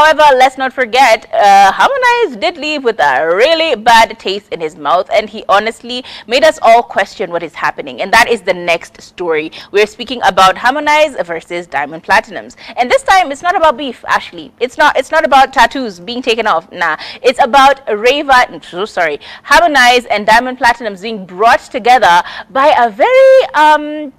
however, let's not forget, uh, Harmonize did leave with a really bad taste in his mouth, and he honestly made us all question what is happening. And that is the next story. We're speaking about Harmonize versus Diamond Platnumz. And this time, it's not about beef, actually. It's not, it's not about tattoos being taken off. Nah. It's about Rayva, so sorry, Harmonize and Diamond Platnumz being brought together by a very, um,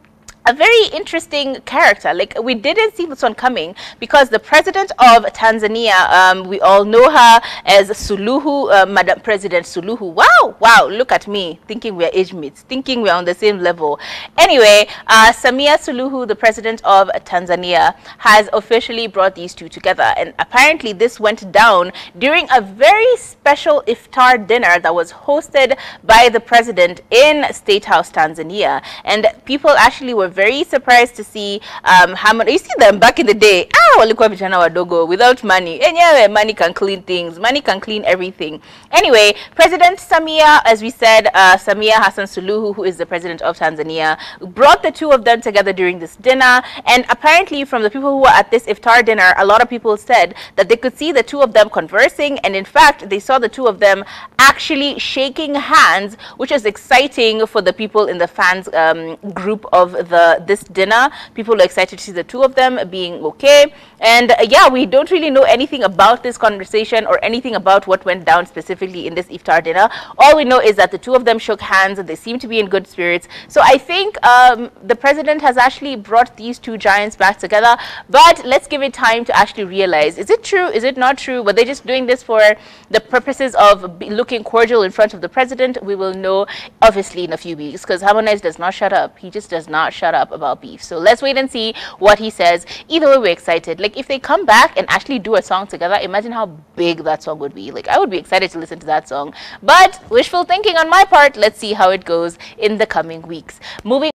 a very interesting character. Like we didn't see this one coming because the president of Tanzania, um, we all know her as Suluhu, uh, Madam President Suluhu. Wow, wow, look at me thinking we're age mates, thinking we're on the same level. Anyway, uh, Samia Suluhu, the president of Tanzania, has officially brought these two together. And apparently this went down during a very special iftar dinner that was hosted by the president in State House, Tanzania. And people actually were very surprised to see um, how many, you see them back in the day, ah, walikuwa vijana wadogo without money. Enyewe, money can clean things. Money can clean everything. Anyway, President Samia, as we said, uh, Samia Hassan Suluhu, who is the president of Tanzania, brought the two of them together during this dinner. And apparently from the people who were at this iftar dinner, a lot of people said that they could see the two of them conversing. And in fact, they saw the two of them actually shaking hands, which is exciting for the people in the fans um, group of the this dinner. People are excited to see the two of them being okay. And uh, yeah, we don't really know anything about this conversation or anything about what went down specifically in this iftar dinner. All we know is that the two of them shook hands and they seem to be in good spirits. So I think um, the president has actually brought these two giants back together. But let's give it time to actually realize, is it true? Is it not true? Were they just doing this for the purposes of looking cordial in front of the president? We will know obviously in a few weeks because Harmonize does not shut up. He just does not shut up about beef. So let's wait and see what he says. Either way, we're excited. Like if they come back and actually do a song together, imagine how big that song would be. Like I would be excited to listen to that song. But wishful thinking on my part, let's see how it goes in the coming weeks. Moving